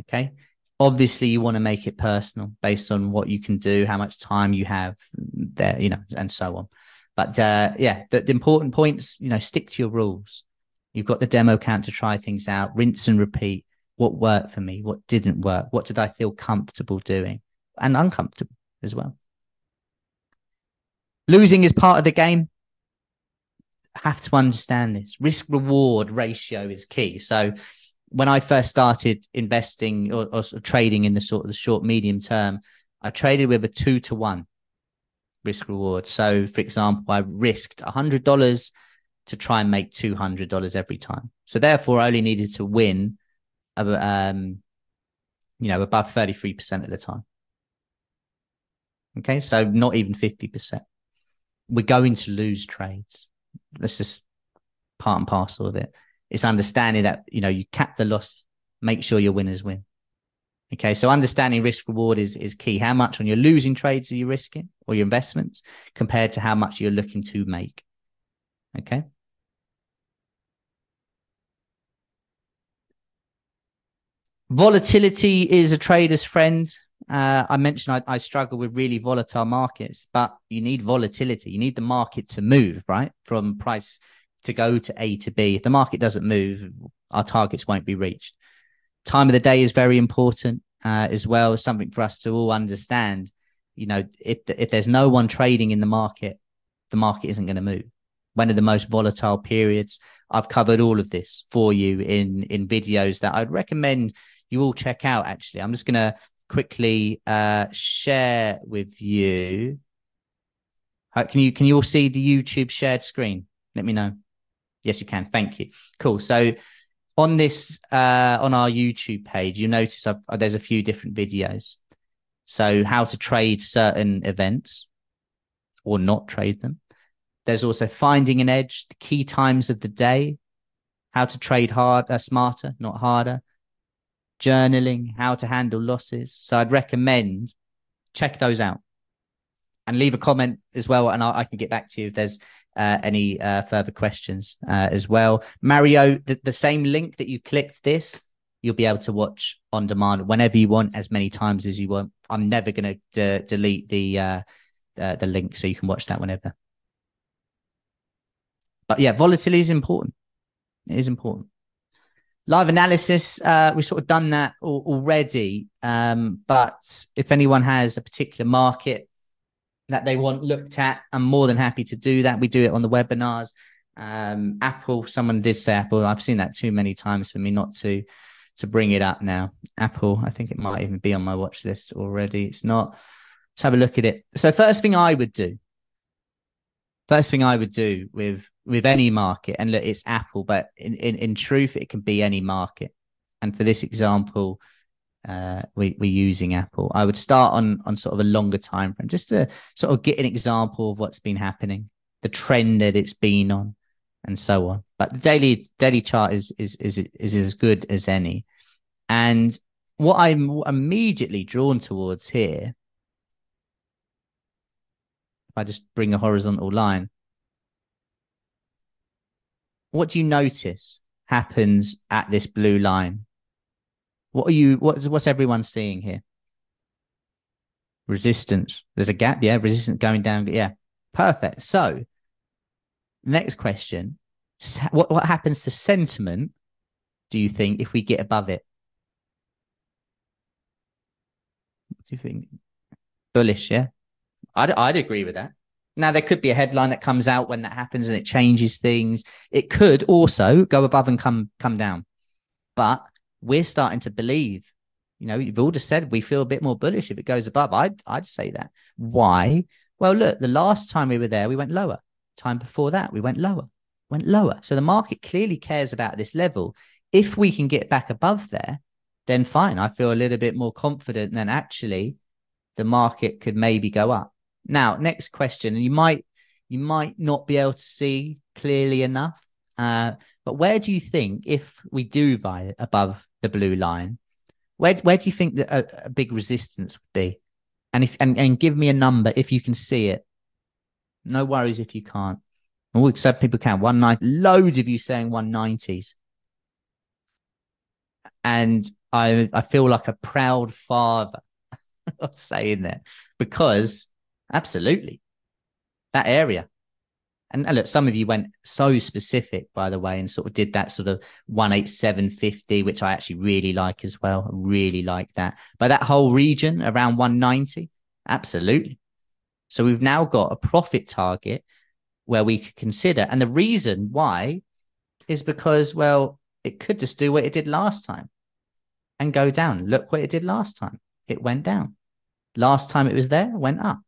Okay. Obviously, you want to make it personal based on what you can do, how much time you have there, you know, and so on. But uh, yeah, the, the important points, you know, stick to your rules. You've got the demo account to try things out, rinse and repeat. What worked for me? What didn't work? What did I feel comfortable doing and uncomfortable as well? Losing is part of the game have to understand this. Risk reward ratio is key. So when I first started investing or, or, trading in the sort of the short medium term, I traded with a two to one risk reward. So for example, I risked hundred dollars to try and make two hundred dollars every time. So therefore, I only needed to win, um, you know, above thirty three percent of the time. Okay, so not even fifty percent. We're going to lose trades that's just part and parcel of it. It's understanding that you know you cap the loss, make sure your winners win. Okay, so understanding risk reward is is key. How much on your losing trades are you risking or your investments compared to how much you're looking to make? Okay. Volatility is a trader's friend. Uh, I mentioned I, I, struggle with really volatile markets, but you need volatility. You need the market to move, right? From price to go to A to B. If the market doesn't move, our targets won't be reached. Time of the day is very important uh, as well. Something for us to all understand. You know, if if there's no one trading in the market, the market isn't going to move. One of the most volatile periods. I've covered all of this for you in in videos that I'd recommend you all check out. Actually, I'm just going to quickly uh, share with you. Can you can you all see the YouTube shared screen? Let me know. Yes, you can. Thank you. Cool. So on this uh, on our YouTube page, you notice I've, uh, there's a few different videos. So how to trade certain events or not trade them. There's also finding an edge, the key times of the day, how to trade hard, uh, smarter, not harder, journaling, how to handle losses. So I'd recommend check those out and leave a comment as well, and I, I can get back to you if there's uh, any uh, further questions uh, as well. Mario, the, the same link that you clicked this, you'll be able to watch on demand whenever you want, as many times as you want. I'm never going to de- delete the uh, the link, so you can watch that whenever. But yeah, volatility is important. It is important. Live analysis, uh, we've sort of done that already. Um, but if anyone has a particular market that they want looked at, I'm more than happy to do that. We do it on the webinars. Um, Apple, someone did say Apple. I've seen that too many times for me not to to bring it up now. Apple, I think it might even be on my watch list already. It's not. Let's have a look at it. So first thing I would do, first thing I would do with with any market, and look, it's Apple, but in, in, in truth, it can be any market. And for this example, uh, we, we're using Apple. I would start on on sort of a longer time frame, just to sort of get an example of what's been happening, the trend that it's been on, and so on. But the daily daily chart is is is is as good as any. And what I'm immediately drawn towards here, if I just bring a horizontal line, what do you notice happens at this blue line? What are you? What's what's everyone seeing here? Resistance. There's a gap. Yeah, resistance going down. Yeah, perfect. So, next question: What what happens to sentiment? Do you think if we get above it? What do you think? Bullish. Yeah, I'd I'd agree with that. Now, there could be a headline that comes out when that happens and it changes things. It could also go above and come come down. But we're starting to believe, you know, you've all just said we feel a bit more bullish if it goes above. I'd I'd say that. Why? Well, look, the last time we were there, we went lower. Time before that, we went lower, went lower. So the market clearly cares about this level. If we can get back above there, then fine. I feel a little bit more confident than actually the market could maybe go up. Now, next question, and you might you might not be able to see clearly enough, uh, but where do you think if we do buy above the blue line, where where do you think that a, a big resistance would be? And if and, and give me a number if you can see it. No worries if you can't. Oh, some people can. One nine, loads of you saying one nineties, and I I feel like a proud father saying that because Absolutely. That area. And, look, some of you went so specific, by the way, and sort of did that sort of 18750, which I actually really like as well. I really like that. But that whole region around 190, absolutely. So we've now got a profit target where we could consider. And the reason why is because, well, it could just do what it did last time and go down. Look what it did last time. It went down. Last time it was there, went up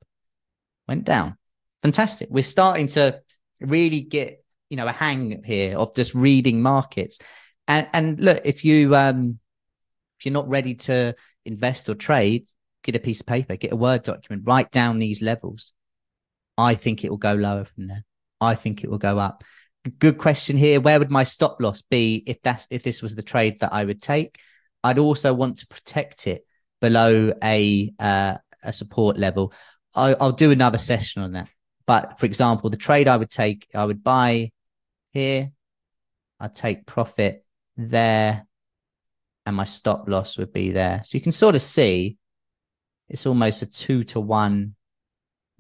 went down. Fantastic. We're starting to really get, you know, a hang here of just reading markets. And and look, if you um if you're not ready to invest or trade, get a piece of paper, get a Word document, write down these levels. I think it will go lower from there. I think it will go up. Good question here. Where would my stop loss be if that's if this was the trade that I would take? I'd also want to protect it below a uh, a support level. I, I'll do another session on that. But for example, the trade I would take, I would buy here, I'd take profit there, and my stop loss would be there. So you can sort of see it's almost a two to one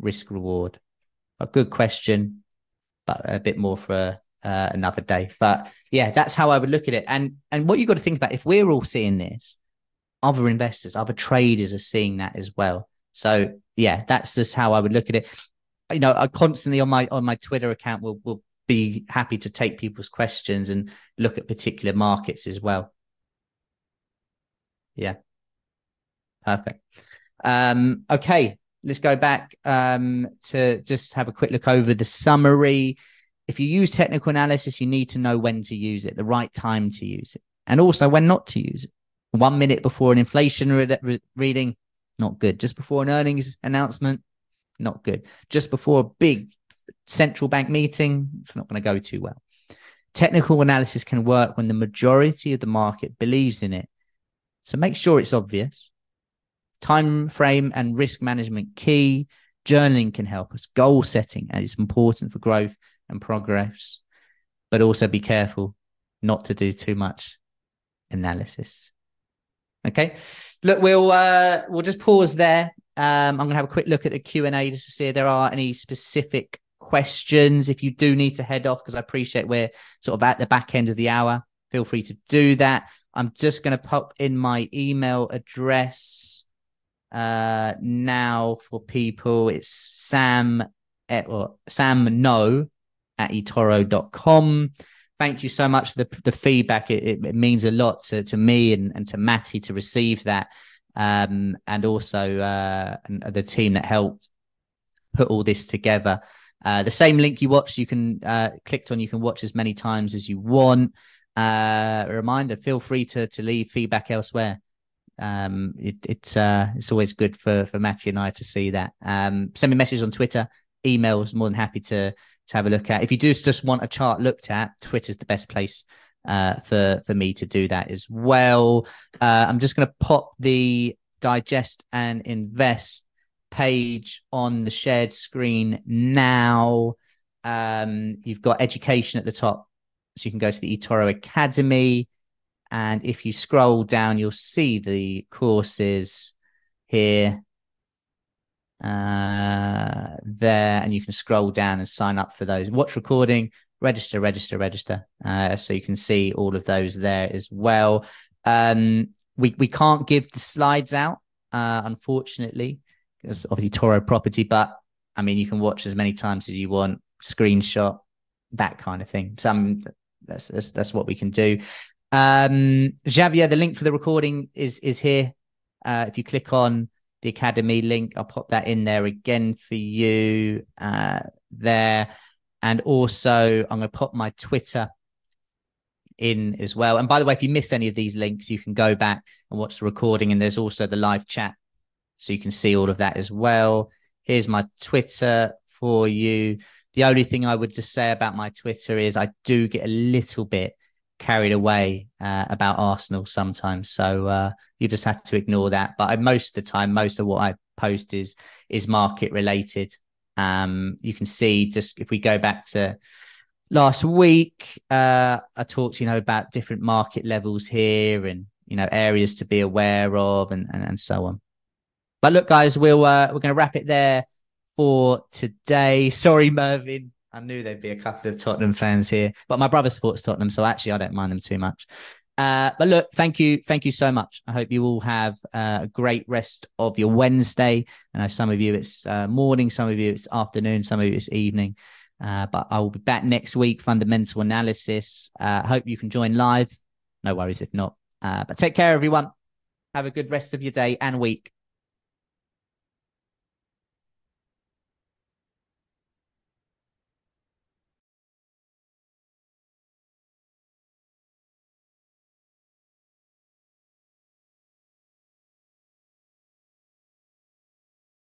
risk reward. A good question, but a bit more for uh, another day. But yeah, that's how I would look at it. And and what you got to think about if we're all seeing this, other investors, other traders are seeing that as well. So yeah, that's just how I would look at it. You know, I constantly on my on my Twitter account will will be happy to take people's questions and look at particular markets as well. Yeah. Perfect. Um, okay, let's go back um, to just have a quick look over the summary. If you use technical analysis, you need to know when to use it, the right time to use it, and also when not to use it. One minute before an inflation re- re- reading, not good. Just before an earnings announcement, not good. Just before a big central bank meeting, it's not going to go too well. Technical analysis can work when the majority of the market believes in it. So make sure it's obvious. Time frame and risk management key. Journaling can help us. Goal setting, and it's important for growth and progress. But also be careful not to do too much analysis. Okay, look, we'll uh, we'll just pause there. Um, I'm going to have a quick look at the Q and A just to see if there are any specific questions. If you do need to head off, because I appreciate we're sort of at the back end of the hour, feel free to do that. I'm just going to pop in my email address uh, now for people. It's Sam at, or Sam No at etoro.com. Thank you so much for the, the feedback. It, it, it means a lot to, to me and, and to Matty to receive that. Um, and also uh, and the team that helped put all this together. Uh, the same link you watched, you can uh, clicked on. You can watch as many times as you want. Uh, a reminder: feel free to to leave feedback elsewhere. Um, it, it's uh, it's always good for for Matty and I to see that. Um, send me a message on Twitter, emails. More than happy to to have a look at. If you do just want a chart looked at, Twitter's the best place uh, for for me to do that as well. Uh, I'm just going to pop the digest and invest page on the shared screen now. Um, you've got education at the top, so you can go to the eToro Academy. And if you scroll down, you'll see the courses here, uh, there, and you can scroll down and sign up for those. Watch recording, register, register, register. Uh, so you can see all of those there as well. Um, we we can't give the slides out, uh, unfortunately. It's obviously eToro property, but I mean, you can watch as many times as you want, screenshot, that kind of thing. So that's, that's, that's what we can do. Um, Javier, the link for the recording is is here. Uh, if you click on the Academy link, I'll pop that in there again for you uh, there. And also, I'm going to pop my Twitter in as well. And by the way, if you miss any of these links, you can go back and watch the recording. And there's also the live chat so you can see all of that as well. Here's my Twitter for you. The only thing I would just say about my Twitter is I do get a little bit carried away uh, about Arsenal sometimes. So uh, you just have to ignore that. But I, most of the time, most of what I post is is market related. Um, you can see just if we go back to last week, uh, I talked, you know, about different market levels here and you know areas to be aware of and and, and so on. But look, guys, we'll uh, we're going to wrap it there for today. Sorry, Mervyn. I knew there'd be a couple of Tottenham fans here, but my brother supports Tottenham, so actually I don't mind them too much. Uh, but look, thank you, thank you so much. I hope you all have uh, a great rest of your Wednesday. I know some of you it's uh, morning, some of you it's afternoon, some of you it's evening. Uh, but I will be back next week. Fundamental analysis. Uh, hope you can join live. No worries if not. Uh, but take care, everyone. Have a good rest of your day and week.